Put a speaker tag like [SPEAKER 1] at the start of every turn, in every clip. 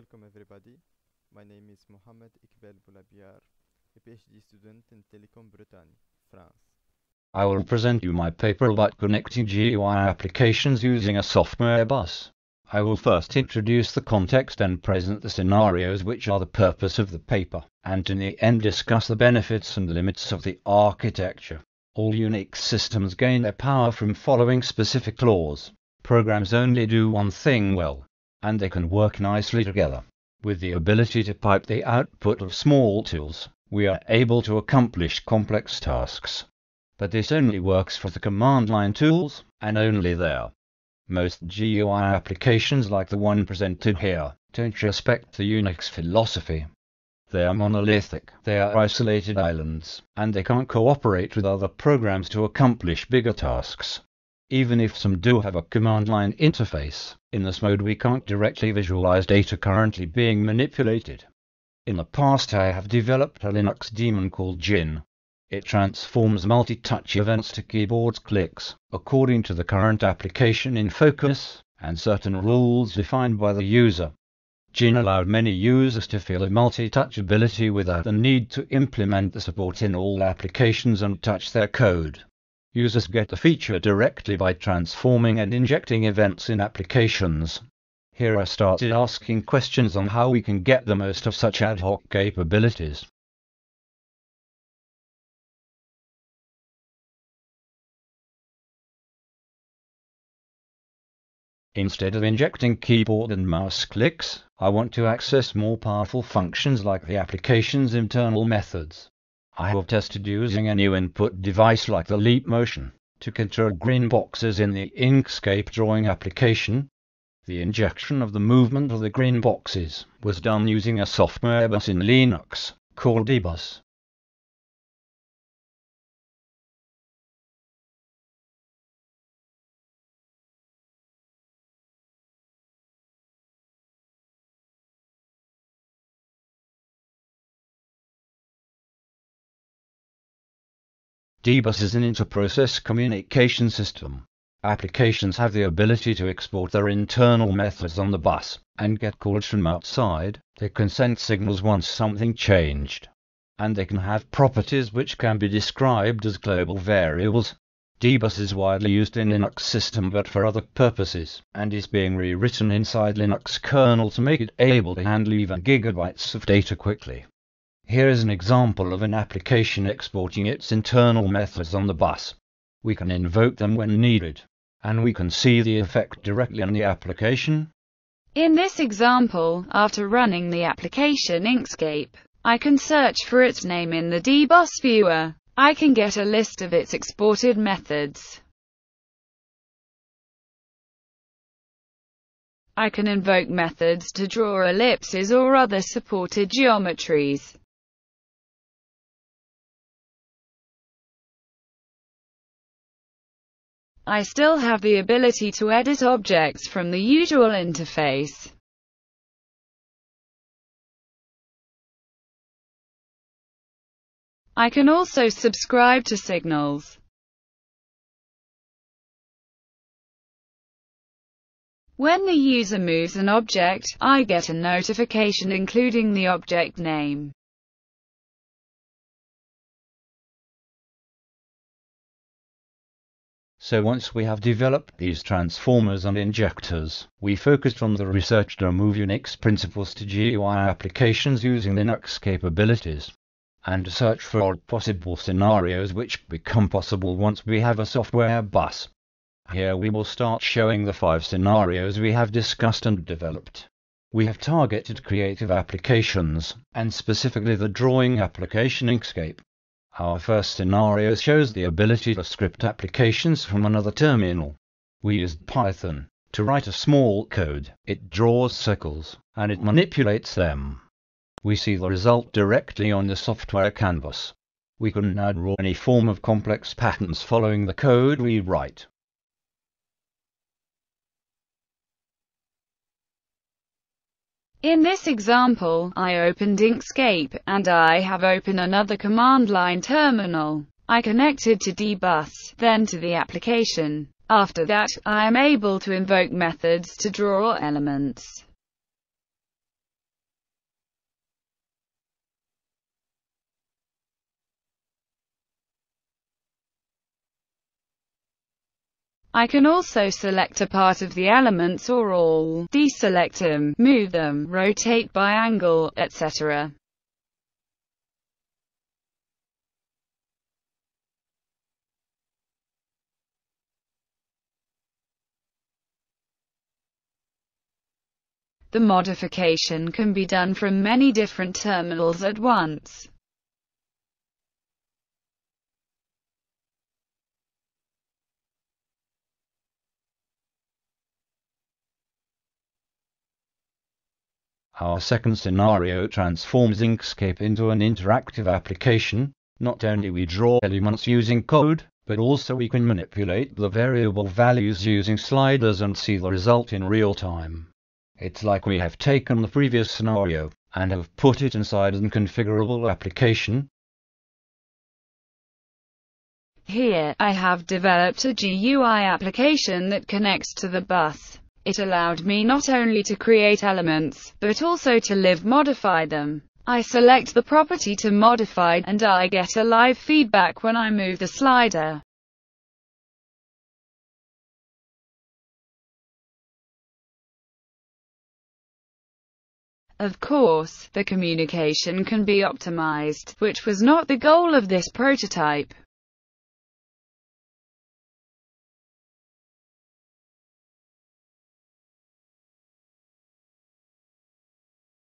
[SPEAKER 1] Welcome everybody. My name is Mohamed Ikbel Boulabiar, a PhD student in Telecom Bretagne, France.
[SPEAKER 2] I will present you my paper about connecting GUI applications using a software bus. I will first introduce the context and present the scenarios which are the purpose of the paper, and in the end discuss the benefits and limits of the architecture. All Unix systems gain their power from following specific laws. Programs only do one thing well, and they can work nicely together. With the ability to pipe the output of small tools, we are able to accomplish complex tasks. But this only works for the command line tools, and only there. Most GUI applications like the one presented here, don't respect the Unix philosophy. They are monolithic, they are isolated islands, and they can't cooperate with other programs to accomplish bigger tasks. Even if some do have a command line interface, in this mode we can't directly visualize data currently being manipulated. In the past I have developed a Linux daemon called Ginn. It transforms multi-touch events to keyboard clicks, according to the current application in focus, and certain rules defined by the user. Ginn allowed many users to feel a multi-touch ability without the need to implement the support in all applications and touch their code. Users get the feature directly by transforming and injecting events in applications. Here I started asking questions on how we can get the most of such ad hoc capabilities. Instead of injecting keyboard and mouse clicks, I want to access more powerful functions like the application's internal methods. I have tested using a new input device like the Leap Motion to control green boxes in the Inkscape drawing application. The injection of the movement of the green boxes was done using a software bus in Linux called dbus. Dbus is an inter-process communication system. Applications have the ability to export their internal methods on the bus and get calls from outside. They can send signals once something changed. And they can have properties which can be described as global variables. Dbus is widely used in Linux system but for other purposes, and is being rewritten inside Linux kernel to make it able to handle even gigabytes of data quickly. Here is an example of an application exporting its internal methods on the bus. We can invoke them when needed, and we can see the effect directly on the application.
[SPEAKER 3] In this example, after running the application Inkscape, I can search for its name in the dbus viewer. I can get a list of its exported methods. I can invoke methods to draw ellipses or other supported geometries. I still have the ability to edit objects from the usual interface. I can also subscribe to signals. When the user moves an object, I get a notification including the object name.
[SPEAKER 2] So once we have developed these transformers and injectors, we focused on the research to move Unix principles to GUI applications using Linux capabilities, and search for all possible scenarios which become possible once we have a software bus. Here we will start showing the five scenarios we have discussed and developed. We have targeted creative applications, and specifically the drawing application Inkscape. Our first scenario shows the ability to script applications from another terminal. We used Python to write a small code. It draws circles, and it manipulates them. We see the result directly on the software canvas. We can now draw any form of complex patterns following the code we write.
[SPEAKER 3] In this example, I opened Inkscape, and I have opened another command line terminal. I connected to dbus, then to the application. After that, I am able to invoke methods to draw elements. I can also select a part of the elements or all, deselect them, move them, rotate by angle, etc. The modification can be done from many different terminals at once.
[SPEAKER 2] Our second scenario transforms Inkscape into an interactive application. Not only we draw elements using code, but also we can manipulate the variable values using sliders and see the result in real time. It's like we have taken the previous scenario and have put it inside an configurable application.
[SPEAKER 3] Here, I have developed a GUI application that connects to the bus. It allowed me not only to create elements, but also to live modify them. I select the property to modify, and I get a live feedback when I move the slider. Of course, the communication can be optimized, which was not the goal of this prototype.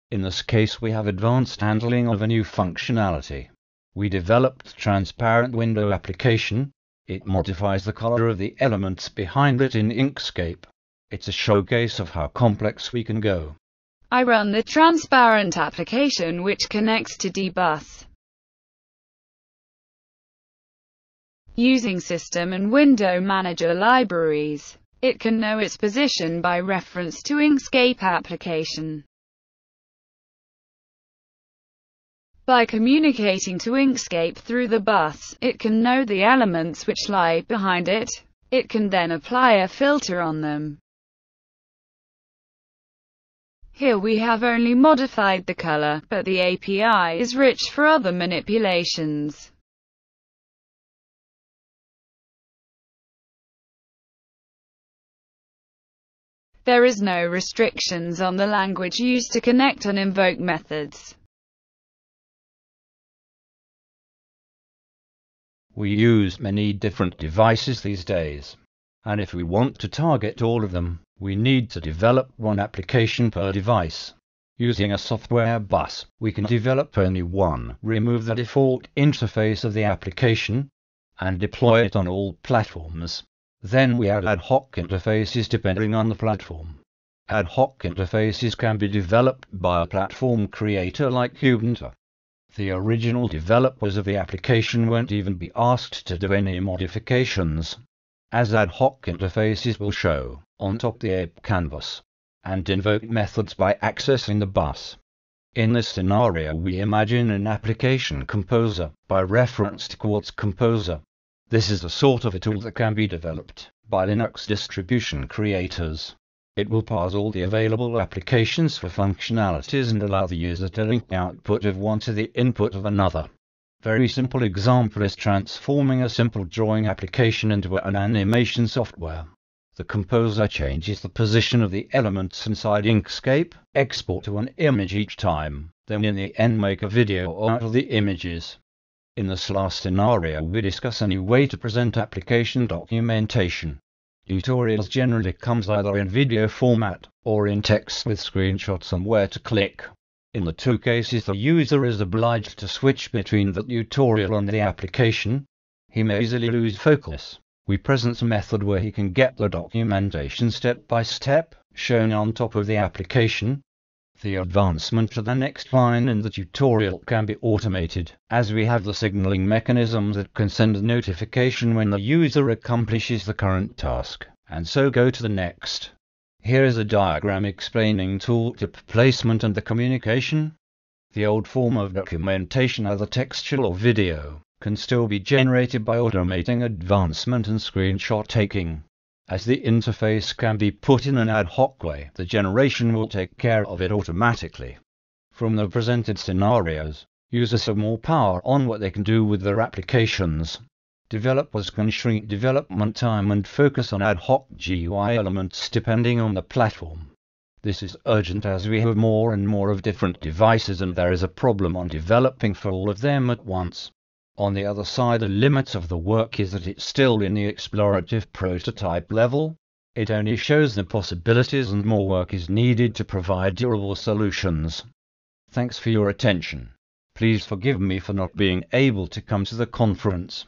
[SPEAKER 2] In this case we have advanced handling of a new functionality. We developed transparent window application. It modifies the color of the elements behind it in Inkscape. It's a showcase of how complex we can go.
[SPEAKER 3] I run the transparent application which connects to dbus. Using System and Window Manager libraries, it can know its position by reference to Inkscape application. By communicating to Inkscape through the bus, it can know the elements which lie behind it. It can then apply a filter on them. Here we have only modified the color, but the API is rich for other manipulations. There is no restrictions on the language used to connect and invoke methods.
[SPEAKER 2] We use many different devices these days. And if we want to target all of them, we need to develop one application per device. Using a software bus, we can develop only one, remove the default interface of the application, and deploy it on all platforms. Then we add ad hoc interfaces depending on the platform. Ad hoc interfaces can be developed by a platform creator like Ubuntu. The original developers of the application won't even be asked to do any modifications, as ad hoc interfaces will show on top the canvas, and invoke methods by accessing the bus. In this scenario we imagine an application composer, by reference to Quartz Composer. This is the sort of a tool that can be developed by Linux distribution creators. It will parse all the available applications for functionalities and allow the user to link the output of one to the input of another. Very simple example is transforming a simple drawing application into an animation software. The composer changes the position of the elements inside Inkscape, export to an image each time, then in the end make a video out of the images. In this last scenario we discuss a new way to present application documentation. Tutorials generally comes either in video format, or in text with screenshots and where to click. In the two cases the user is obliged to switch between the tutorial and the application. He may easily lose focus. We present a method where he can get the documentation step by step, shown on top of the application. The advancement to the next line in the tutorial can be automated, as we have the signaling mechanism that can send a notification when the user accomplishes the current task, and so go to the next. Here is a diagram explaining tooltip placement and the communication. The old form of documentation, either textual or video, can still be generated by automating advancement and screenshot taking. As the interface can be put in an ad hoc way, the generation will take care of it automatically. From the presented scenarios, users have more power on what they can do with their applications. Developers can shrink development time and focus on ad hoc GUI elements depending on the platform. This is urgent as we have more and more of different devices and there is a problem on developing for all of them at once. On the other side, the limit of the work is that it's still in the explorative prototype level. It only shows the possibilities and more work is needed to provide durable solutions. Thanks for your attention. Please forgive me for not being able to come to the conference.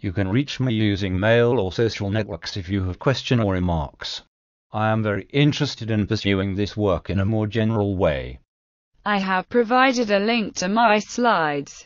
[SPEAKER 2] You can reach me using mail or social networks if you have questions or remarks. I am very interested in pursuing this work in a more general way.
[SPEAKER 3] I have provided a link to my slides.